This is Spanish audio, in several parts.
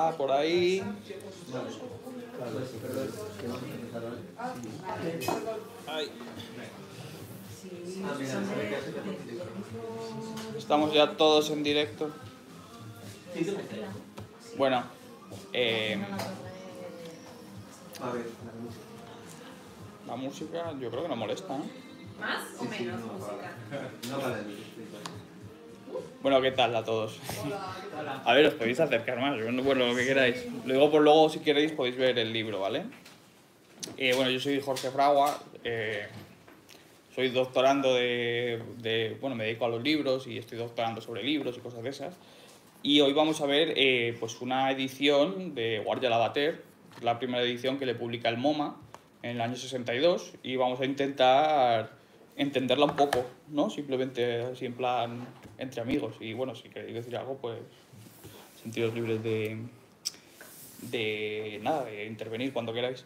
Ah, por ahí. Ay. Estamos ya todos en directo. Bueno, eh, la música yo creo que no molesta, ¿no? ¿Más o menos música? Bueno, ¿qué tal a todos? A ver, os podéis acercar más, bueno, lo que queráis. Luego, por luego, si queréis, podéis ver el libro, ¿vale? Eh, bueno, yo soy Jorge Fragua, eh, soy doctorando de, de, Bueno, me dedico a los libros y estoy doctorando sobre libros y cosas de esas. Y hoy vamos a ver eh, pues una edición de Guardia Lavater, la primera edición que le publica el MoMA en el año 62, y vamos a intentar entenderla un poco, ¿no? Simplemente así en plan entre amigos. Y bueno, si queréis decir algo, pues sentidos libres de, de nada, de intervenir cuando queráis.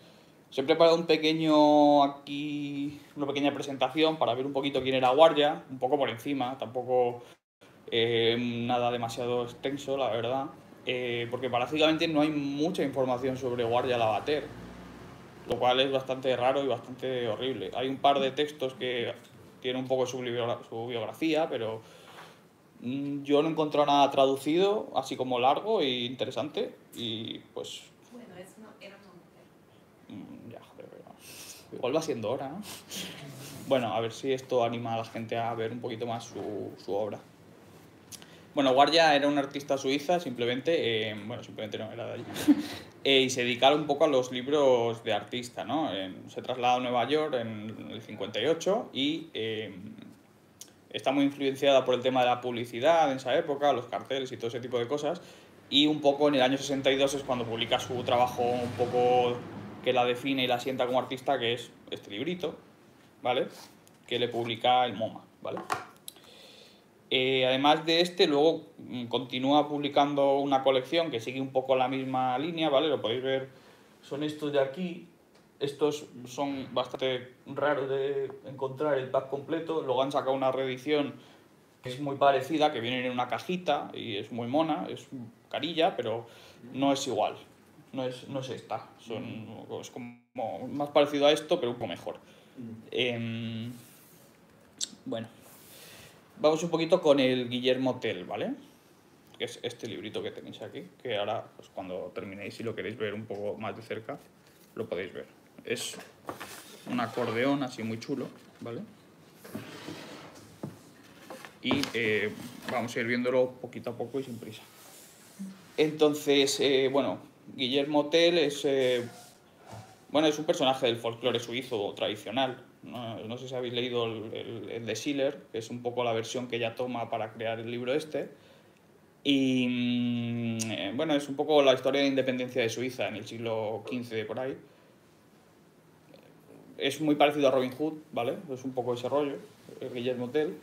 Os he preparado un pequeño aquí, una pequeña presentación para ver un poquito quién era Guardia, un poco por encima, tampoco eh, nada demasiado extenso, la verdad, eh, porque básicamente no hay mucha información sobre Guardia Lavater, lo cual es bastante raro y bastante horrible. Hay un par de textos que tienen un poco su, su biografía, pero mm, yo no he encontrado nada traducido, así como largo e interesante, y pues... Bueno, es no, era una mujer. Mm, ya, joder, igual va siendo hora, ¿no? Bueno, a ver si esto anima a la gente a ver un poquito más su, su obra. Bueno, Guardia era una artista suiza, simplemente, eh, bueno, simplemente no, era de allí, eh, y se dedicaba un poco a los libros de artista, ¿no? se trasladó a Nueva York en el 58 y eh, está muy influenciada por el tema de la publicidad en esa época, los carteles y todo ese tipo de cosas, y un poco en el año 62 es cuando publica su trabajo un poco que la define y la sienta como artista, que es este librito, ¿vale? Que le publica el MoMA, ¿vale? Eh, además de este, luego mm, continúa publicando una colección que sigue un poco la misma línea, ¿vale? Lo podéis ver, son estos de aquí. Estos son bastante raros de encontrar el pack completo. Luego han sacado una reedición que es muy parecida, que viene en una cajita y es muy mona, es carilla, pero no es igual. No es, no es esta. Son, es como más parecido a esto, pero un poco mejor. Eh, bueno. Vamos un poquito con el Guillermo Tell, ¿vale? Que es este librito que tenéis aquí, que ahora, pues cuando terminéis, si lo queréis ver un poco más de cerca, lo podéis ver. Es un acordeón así muy chulo, ¿vale? Y eh, vamos a ir viéndolo poquito a poco y sin prisa. Entonces, eh, bueno, Guillermo Tell es, eh, bueno, es un personaje del folclore suizo tradicional, no, sé si habéis leído el, de Schiller, que es un poco la versión que ella toma para crear el libro este. Y mm, eh, bueno, es un poco la historia de independencia de Suiza en el siglo XV por ahí. Es muy parecido a Robin Hood, ¿vale? Es un poco ese rollo, el Guillermo Tell.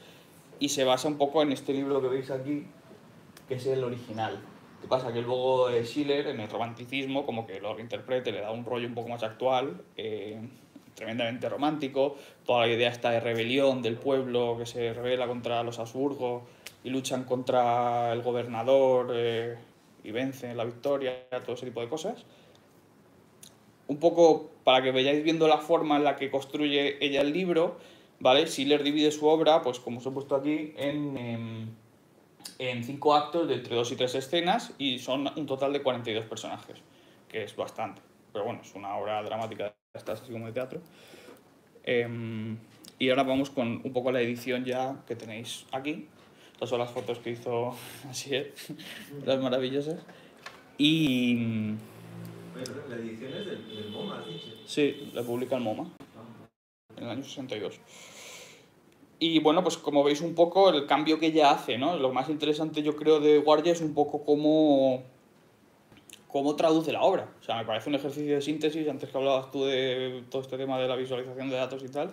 Y se basa un poco en este libro que veis aquí, que es el original. ¿Qué pasa? Que luego Schiller, en el romanticismo, como que lo reinterprete, le da un rollo un poco más actual. Eh, tremendamente romántico, toda la idea está de rebelión del pueblo que se revela contra los Habsburgo y luchan contra el gobernador eh, y vencen la victoria, todo ese tipo de cosas. Un poco para que veáis viendo la forma en la que construye ella el libro, ¿vale? Schiller divide su obra, pues como os he puesto aquí, en, en, en cinco actos de entre dos y tres escenas y son un total de 42 personajes, que es bastante. Pero bueno, es una obra dramática estás así como de teatro. Em, y ahora vamos con un poco la edición ya que tenéis aquí. Estas son las fotos que hizo así las maravillosas. Y... ¿La edición es del, MoMA, has dicho? Sí, la publica el MoMA, en el año 62. Y bueno, pues como veis un poco el cambio que ella hace, ¿no? Lo más interesante yo creo de Guardia es un poco cómo cómo traduce la obra. O sea, me parece un ejercicio de síntesis, antes que hablabas tú de todo este tema de la visualización de datos y tal,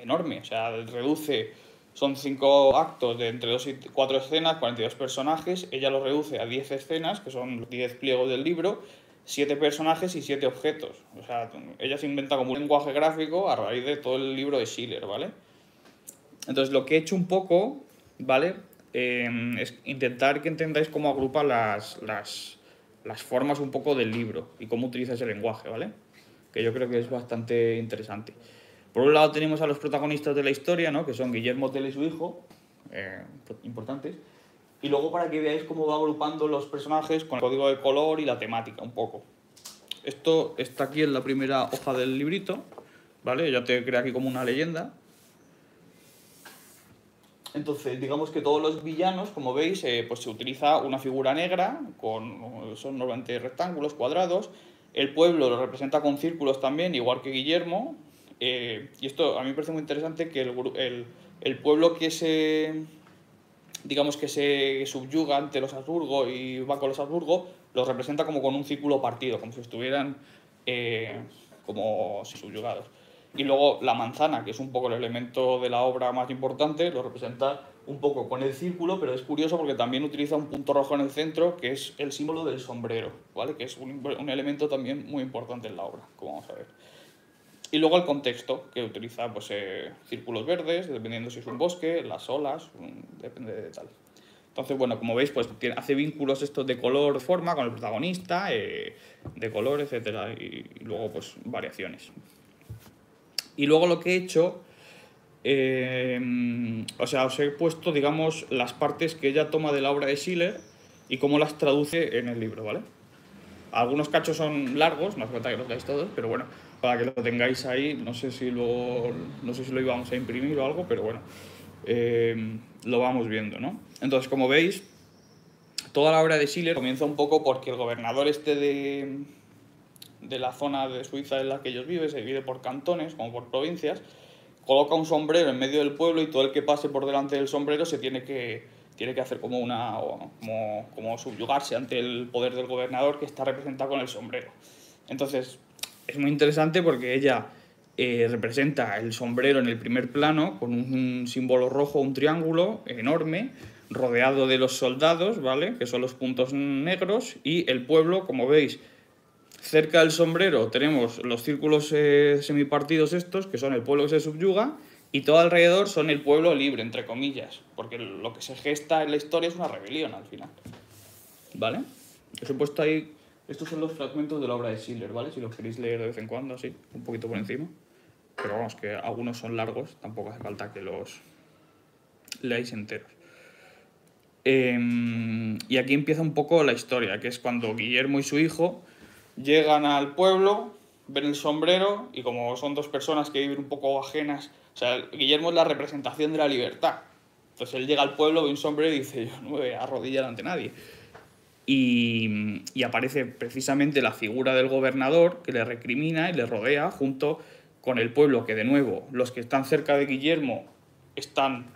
enorme. O sea, reduce, son cinco actos de entre dos y cuatro escenas, 42 personajes, ella lo reduce a 10 escenas, que son los 10 pliegos del libro, siete personajes y siete objetos. O sea, ella se inventa como un lenguaje gráfico a raíz de todo el libro de Schiller, ¿vale? Entonces, lo que he hecho un poco, ¿vale? Eh, es intentar que entendáis cómo agrupa las, las, las formas un poco del libro y cómo utiliza ese lenguaje, ¿vale? Que yo creo que es bastante interesante. Por un lado tenemos a los protagonistas de la historia, ¿no? Que son Guillermo Tell y su hijo, eh, importantes. Y luego para que veáis cómo va agrupando los personajes con el código de color y la temática un poco. Esto está aquí en la primera hoja del librito, ¿vale? Ya te crea aquí como una leyenda. Entonces, digamos que todos los villanos, como veis, eh, pues se utiliza una figura negra, con, son normalmente rectángulos, cuadrados. El pueblo lo representa con círculos también, igual que Guillermo. Eh, y esto a mí me parece muy interesante que el, el, el pueblo que se, digamos que se subyuga ante los Habsburgo y va con los Habsburgo, los representa como con un círculo partido, como si estuvieran eh, como subyugados. Y luego la manzana, que es un poco el elemento de la obra más importante, lo representa un poco con el círculo, pero es curioso porque también utiliza un punto rojo en el centro, que es el símbolo del sombrero, ¿vale? que es un, un elemento también muy importante en la obra, como vamos a ver. Y luego el contexto, que utiliza pues, eh, círculos verdes, dependiendo si es un bosque, las olas, depende de tal. Entonces, bueno, como veis, pues tiene, hace vínculos estos de color, forma, con el protagonista, eh, de color, etcétera, y, y, luego pues variaciones. Y luego lo que he hecho, eh, o sea, os he puesto, digamos, las partes que ella toma de la obra de Schiller y cómo las traduce en el libro, ¿vale? Algunos cachos son largos, no hace falta que los veáis todos, pero bueno, para que lo tengáis ahí, no sé si lo, no sé si lo íbamos a imprimir o algo, pero bueno, eh, lo vamos viendo, ¿no? Entonces, como veis, toda la obra de Schiller comienza un poco porque el gobernador este de, de la zona de Suiza en la que ellos viven, se divide por cantones, como por provincias, coloca un sombrero en medio del pueblo y todo el que pase por delante del sombrero se tiene que, tiene que hacer como una como, como subyugarse ante el poder del gobernador que está representado con el sombrero. Entonces, es muy interesante porque ella eh, representa el sombrero en el primer plano con un, un, símbolo rojo, un triángulo enorme, rodeado de los soldados, ¿vale? Que son los puntos negros, y el pueblo, como veis, cerca del sombrero tenemos los círculos eh, semipartidos estos, que son el pueblo que se subyuga, y todo alrededor son el pueblo libre, entre comillas, porque lo que se gesta en la historia es una rebelión al final. ¿Vale? Os he puesto ahí estos son los fragmentos de la obra de Schiller, ¿vale? Si los queréis leer de vez en cuando, así, un poquito por encima. Pero vamos, que algunos son largos, tampoco hace falta que los leáis enteros. Eh, y aquí empieza un poco la historia, que es cuando Guillermo y su hijo llegan al pueblo, ven el sombrero y como son dos personas que viven un poco ajenas, o sea, Guillermo es la representación de la libertad. Entonces él llega al pueblo, ve un sombrero y dice, yo no me voy a arrodillar ante nadie. Y, aparece precisamente la figura del gobernador que le recrimina y le rodea junto con el pueblo que de nuevo los que están cerca de Guillermo están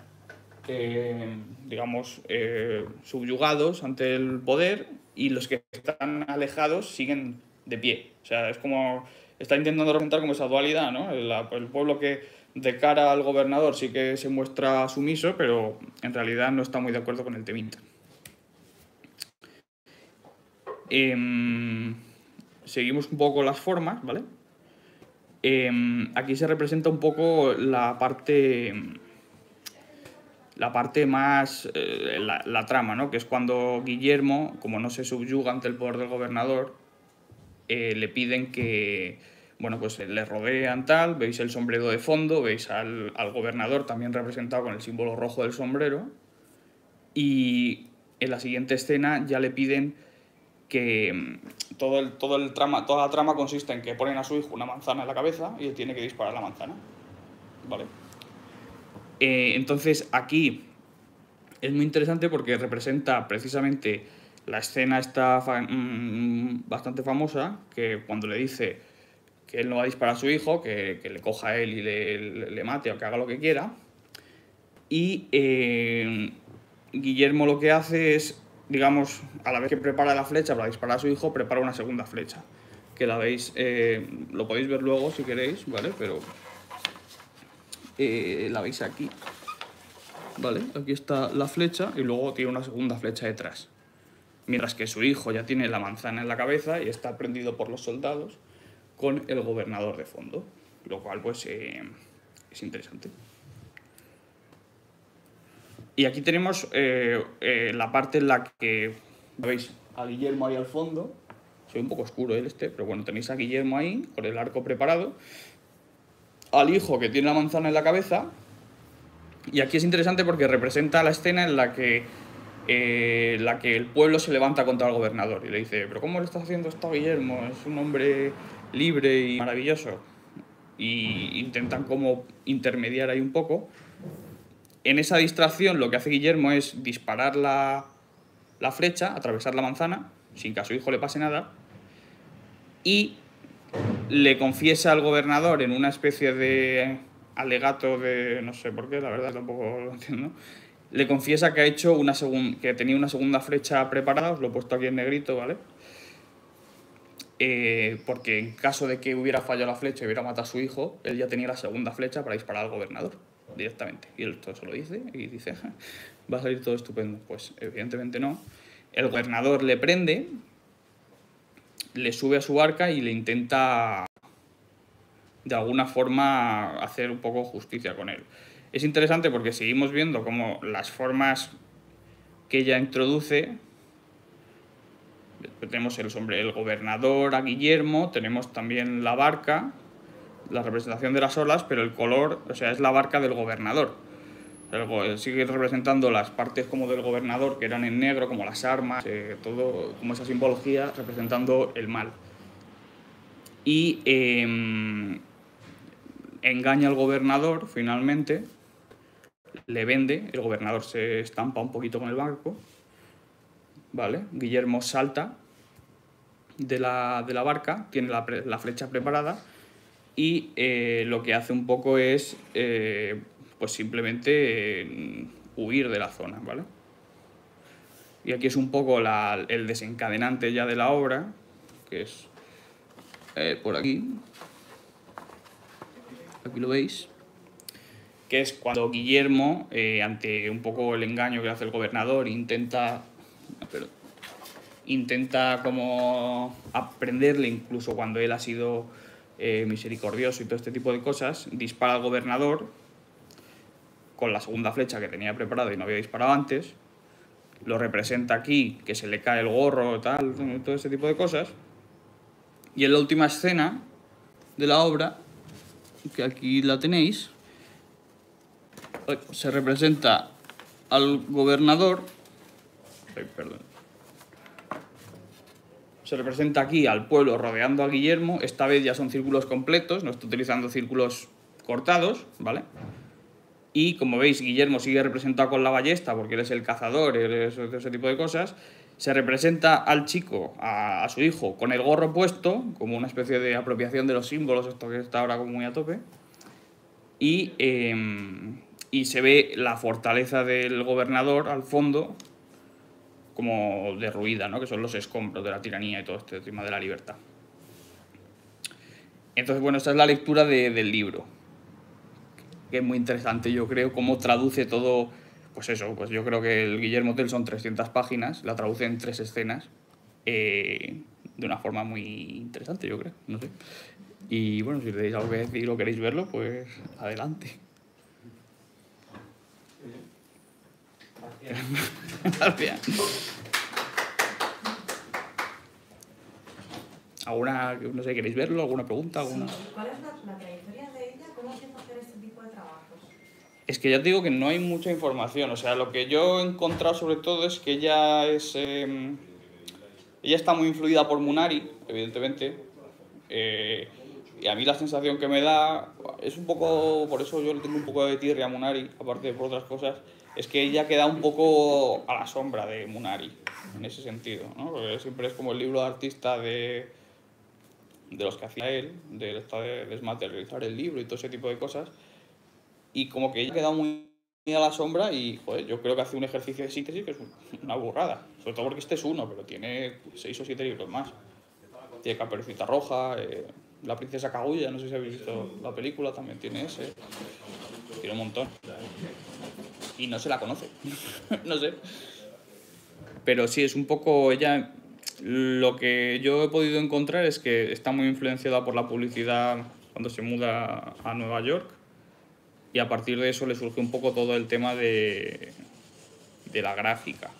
eh, digamos eh, subyugados ante el poder y los que están alejados siguen de pie o sea es como está intentando representar como esa dualidad no el, el pueblo que de cara al gobernador sí que se muestra sumiso pero en realidad no está muy de acuerdo con el temita Eh, seguimos un poco las formas, ¿vale? Eh, aquí se representa un poco la parte la parte más eh, la, la, trama, ¿no? Que es cuando Guillermo, como no se subyuga ante el poder del gobernador, eh, le piden que bueno, pues le rodean tal, veis el sombrero de fondo, veis al, al gobernador también representado con el símbolo rojo del sombrero, y en la siguiente escena ya le piden que mm, todo el, todo el trama, toda la trama consiste en que ponen a su hijo una manzana en la cabeza y él tiene que disparar la manzana. ¿Vale? Eh, entonces aquí es muy interesante porque representa precisamente la escena está mmm, bastante famosa, que cuando le dice que él no va a disparar a su hijo, que, que le coja a él y le, mate o que haga lo que quiera. Y eh, Guillermo lo que hace es digamos, a la vez que prepara la flecha para disparar a su hijo, prepara una segunda flecha. Que la veis, eh, lo podéis ver luego si queréis, ¿vale? Pero eh, la veis aquí. ¿Vale? Aquí está la flecha y luego tiene una segunda flecha detrás. Mientras que su hijo ya tiene la manzana en la cabeza y está prendido por los soldados con el gobernador de fondo. Lo cual, pues, eh, es interesante. Y aquí tenemos eh, eh, la parte en la que veis a Guillermo ahí al fondo, Soy un poco oscuro el este, pero bueno, tenéis a Guillermo ahí, con el arco preparado. Al hijo que tiene la manzana en la cabeza. Y aquí es interesante porque representa la escena en la que, eh, la que el pueblo se levanta contra el gobernador y le dice, pero ¿cómo le estás haciendo esto Guillermo? Es un hombre libre y maravilloso. Y intentan como intermediar ahí un poco. En esa distracción lo que hace Guillermo es disparar la, la flecha, atravesar la manzana, sin que a su hijo le pase nada, y le confiesa al gobernador en una especie de alegato de no sé por qué, la verdad tampoco lo entiendo. Le confiesa que ha hecho una segun- que tenía una segunda flecha preparada, os lo he puesto aquí en negrito, ¿vale? Eh, porque en caso de que hubiera fallado la flecha y hubiera matado a su hijo, él ya tenía la segunda flecha para disparar al gobernador directamente. Y él todo eso lo dice y dice, "Ja, va a salir todo estupendo. Pues evidentemente no. El gobernador le prende, le sube a su barca y le intenta de alguna forma hacer un poco justicia con él. Es interesante porque seguimos viendo como las formas que ella introduce tenemos el sombre, el gobernador a Guillermo, tenemos también la barca, la representación de las olas, pero el color, o sea, es la barca del gobernador. Go- sigue representando las partes como del gobernador, que eran en negro, como las armas, eh, todo como esa simbología representando el mal. Y em, engaña al gobernador finalmente, le vende, el gobernador se estampa un poquito con el barco, ¿vale? Guillermo salta de la, de la barca, tiene la, la flecha preparada y eh, lo que hace un poco es eh, pues simplemente eh, huir de la zona, ¿vale? Y aquí es un poco el desencadenante ya de la obra, que es por aquí. Aquí lo veis que es cuando Guillermo, eh, ante un poco el engaño que hace el gobernador, intenta, pero, intenta como aprenderle, incluso cuando él ha sido eh, misericordioso y todo este tipo de cosas, dispara al gobernador con la segunda flecha que tenía preparada y no había disparado antes, lo representa aquí, que se le cae el gorro, tal, todo ese tipo de cosas, y en la última escena de la obra, que aquí la tenéis, se representa al gobernador. Se representa aquí al pueblo rodeando a Guillermo. Esta vez ya son círculos completos, no está utilizando círculos cortados, ¿vale? Y como veis, Guillermo sigue representado con la ballesta porque él es el cazador, él ese tipo de cosas. Se representa al chico, a, su hijo, con el gorro puesto, como una especie de apropiación de los símbolos, esto que está ahora como muy a tope y, eh, y se ve la fortaleza del gobernador al fondo como derruida, ¿no? que son los escombros de la tiranía y todo este tema de la libertad. Entonces, bueno, esta es la lectura de- del libro, que es muy interesante, yo creo, cómo traduce todo, pues eso, pues yo creo que el Guillermo Tell son 300 páginas, la traduce en tres escenas, eh, de una forma muy interesante, yo creo, no sé. Y bueno, si tenéis algo que decir o queréis verlo, pues adelante. Gracias. ¿Alguna, no sé, queréis verlo? ¿Alguna pregunta? ¿Alguna? ¿Cuál es la, la trayectoria de ella? ¿Cómo empieza a hacer este tipo de trabajos? Es que ya te digo que no hay mucha información. O sea, lo que yo he encontrado sobre todo es que ella es. eh, ella está muy influida por Munari, evidentemente. Eh, y a mí la sensación que me da es un poco. Por eso yo le tengo un poco de tirria a Munari, aparte de por otras cosas. Es que ella queda un poco a la sombra de Munari, en ese sentido. ¿no? Porque siempre es como el libro de artista de, de los que hacía él, de, de desmaterializar el libro y todo ese tipo de cosas y como que ella ha quedado muy a la sombra y joder, yo creo que hace un ejercicio de síntesis que es una burrada. Sobre todo porque este es uno, pero tiene seis o siete libros más. Tiene Caperucita Roja, eh, La Princesa Kaguya, no sé si habéis visto la película, también tiene ese. Tiene un montón. Y no se la conoce. no sé. Pero sí, es un poco ella... Lo que yo he podido encontrar es que está muy influenciada por la publicidad cuando se muda a Nueva York y a partir de eso le surge un poco todo el tema de, de la gráfica.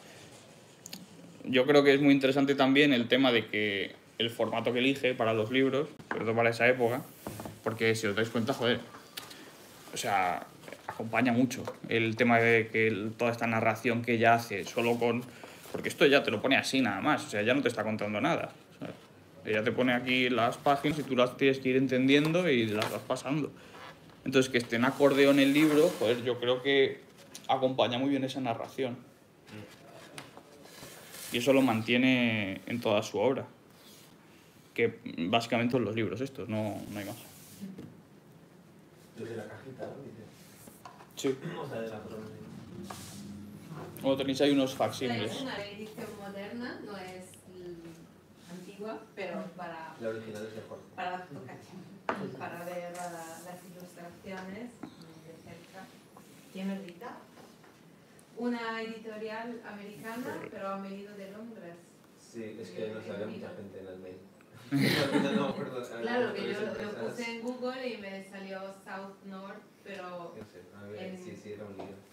Yo creo que es muy interesante también el tema de que el formato que elige para los libros, sobre todo para esa época, porque si os dais cuenta, joder, o sea, acompaña mucho el tema de que toda esta narración que ella hace, solo con... Porque esto ya te lo pone así nada más, o sea, ya no te está contando nada. ¿sabes? Ella te pone aquí las páginas y tú las tienes que ir entendiendo y las vas pasando. Entonces, que esté en acordeón el libro, joder, yo creo que acompaña muy bien esa narración. Y eso lo mantiene en toda su obra. Que básicamente son los libros estos, no, no hay más. Desde la cajita, ¿no? Dice. Sí. O sea, de la broma. Como tenéis ahí unos Es facsímiles. una edición moderna, no es antigua, pero para, La original es mejor. para, para ver la- las ilustraciones de cerca. ¿Quién edita? Una editorial americana, pero ha venido de Londres. Sí, es que no sabía mucha gente en el mail. no, no, perdón. Claro, que yo Empresas. lo puse en Google y me salió South North, pero No sé, a ver, en- sí, sí, era un lío.